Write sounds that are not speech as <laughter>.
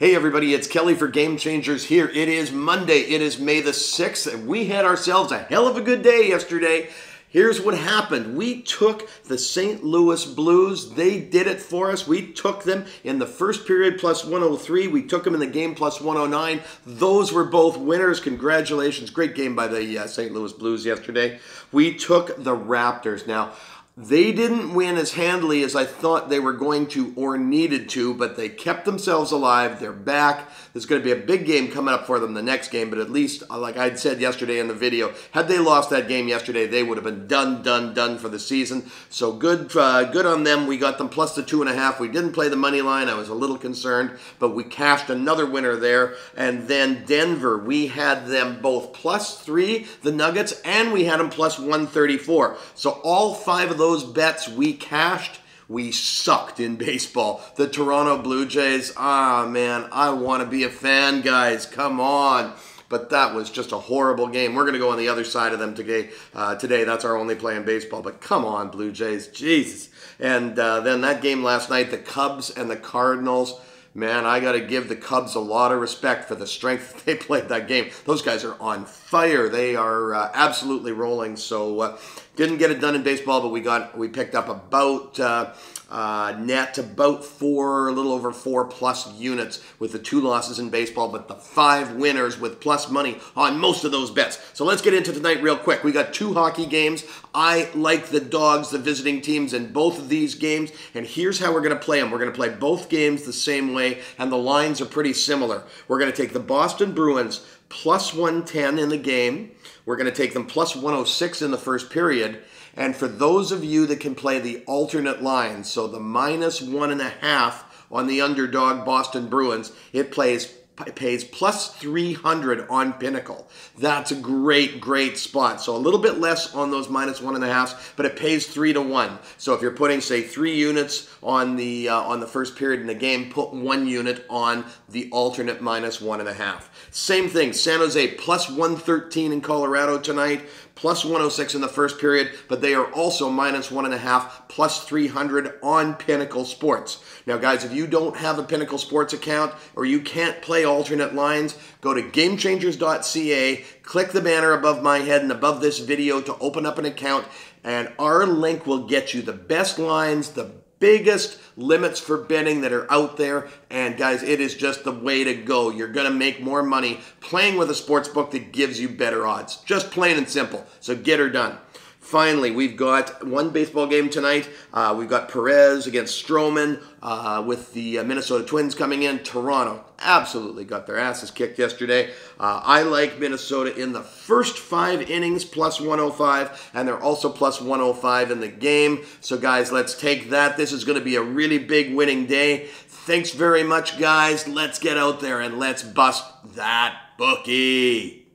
Hey everybody, it's Kelly for GameChangerz here. It is Monday. It is May the 6th, and we had ourselves a hell of a good day yesterday. Here's what happened. We took the St. Louis Blues. They did it for us. We took them in the first period plus 103. We took them in the game plus 109. Those were both winners. Congratulations. Great game by the uh, St. Louis Blues yesterday. We took the Raptors. Now, they didn't win as handily as I thought they were going to or needed to, but they kept themselves alive. They're back. There's going to be a big game coming up for them the next game, but at least, uh, like I said yesterday in the video, had they lost that game yesterday, they would have been done, done, done for the season. So good, uh, good on them. We got them plus the two and a half. We didn't play the money line. I was a little concerned, but we cashed another winner there. And then Denver, we had them both plus three, the Nuggets, and we had them plus 134. So all five of those those bets we cashed, we sucked in baseball. The Toronto Blue Jays, ah man, I want to be a fan, guys. Come on. But that was just a horrible game. We're going to go on the other side of them today. Uh, today, that's our only play in baseball. But come on, Blue Jays, Jesus! And uh, then that game last night, the Cubs and the Cardinals man, I got to give the Cubs a lot of respect for the strength <laughs> they played that game. Those guys are on fire. They are uh, absolutely rolling. So uh, didn't get it done in baseball, but we got we picked up about uh, uh, net about four, a little over four plus units with the two losses in baseball, but the five winners with plus money on most of those bets. So let's get into tonight real quick. We got two hockey games. I like the dogs, the visiting teams in both of these games, and here's how we're going to play them. We're going to play both games the same way, and the lines are pretty similar. We're going to take the Boston Bruins plus 110 in the game. We're going to take them plus 106 in the first period and for those of you that can play the alternate line, so the minus one and a half on the underdog Boston Bruins, it plays it pays plus 300 on Pinnacle. That's a great, great spot. So a little bit less on those minus one and a half, but it pays three to one. So if you're putting, say, three units on the uh, on the first period in the game, put one unit on the alternate minus one and a half. Same thing, San Jose plus 113 in Colorado tonight, plus 106 in the first period, but they are also minus one and a half, plus 300 on Pinnacle Sports. Now, guys, if you don't have a Pinnacle Sports account or you can't play alternate lines, go to gamechangers.ca, click the banner above my head and above this video to open up an account, and our link will get you the best lines, the biggest limits for betting that are out there. And guys, it is just the way to go. You're going to make more money playing with a sports book that gives you better odds. Just plain and simple. So get her done. Finally, we've got one baseball game tonight. Uh, we've got Perez against Stroman uh, with the uh, Minnesota Twins coming in. Toronto absolutely got their asses kicked yesterday. Uh, I like Minnesota in the first five innings plus 105, and they're also plus 105 in the game. So, guys, let's take that. This is going to be a really big winning day. Thanks very much, guys. Let's get out there and let's bust that bookie.